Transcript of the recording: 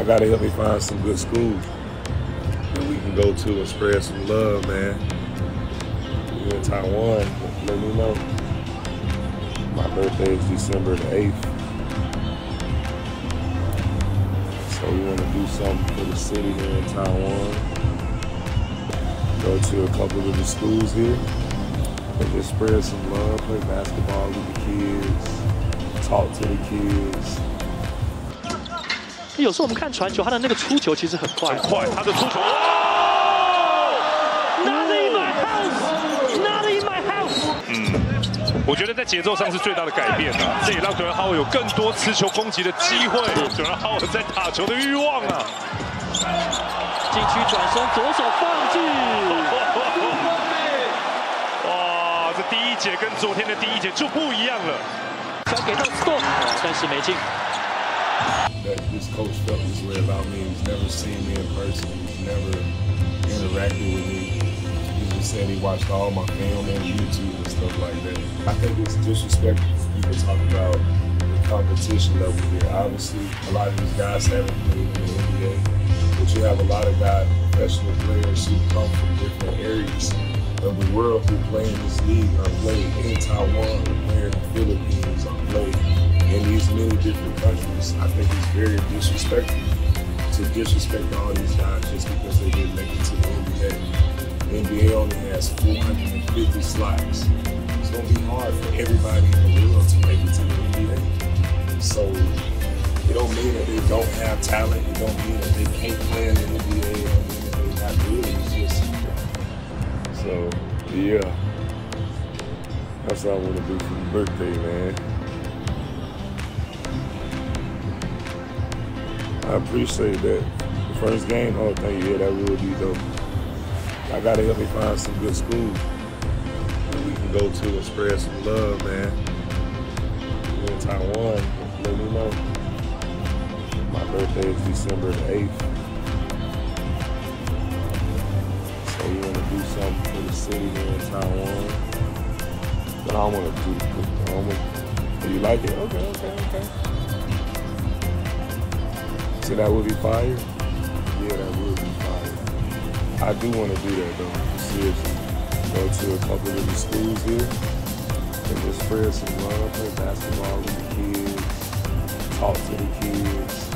I gotta help me find some good schools that we can go to and spread some love, man. You in Taiwan, let me know. My birthday is December the 8th. So we want to do something for the city here in Taiwan. Go to a couple of the schools here and just spread some love, play basketball with the kids, talk to the kids. 有时候我们看传球，他的那个出球其实很快，很快，他的出球，哇！Not in my house, not in my house。嗯，我觉得在节奏上是最大的改变啊，这也让德仁哈维有更多持球攻击的机会，德仁哈维在打球的欲望啊。禁区转身，左手放进。哇，这第一节跟昨天的第一节就不一样了。交给到 Stone，但是没进。That this coach felt this way about me. He's never seen me in person. He's never interacted with me. He just said he watched all my film on YouTube and stuff like that. I think it's disrespectful for people talk about the competition level here. Obviously, a lot of these guys haven't played in the NBA, but you have a lot of guys, professional players who come from different areas of the world who play in this league or play in Taiwan, or play in the Philippines, or play in these many different countries, I think it's very disrespectful to disrespect all these guys just because they didn't make it to the NBA. The NBA only has 450 slots. It's going to be hard for everybody in the world to make it to the NBA. So it don't mean that they don't have talent. It don't mean that they can't play in the NBA. That they're not good. It's just so yeah. That's what I want to do for your birthday, man. I appreciate that. The first game, oh, thank you. Yeah, that would be dope. I gotta help me find some good schools we can go to and spread some love, man. in Taiwan, let me know. My birthday is December the 8th. So we want to do something for the city here in Taiwan. But I want to do, I don't do you like it? Okay, okay, okay. That would be fire? Yeah, that would be fire. I do want to do that though, seriously. Go to a couple of the schools here and just spread some love, play basketball with the kids, talk to the kids,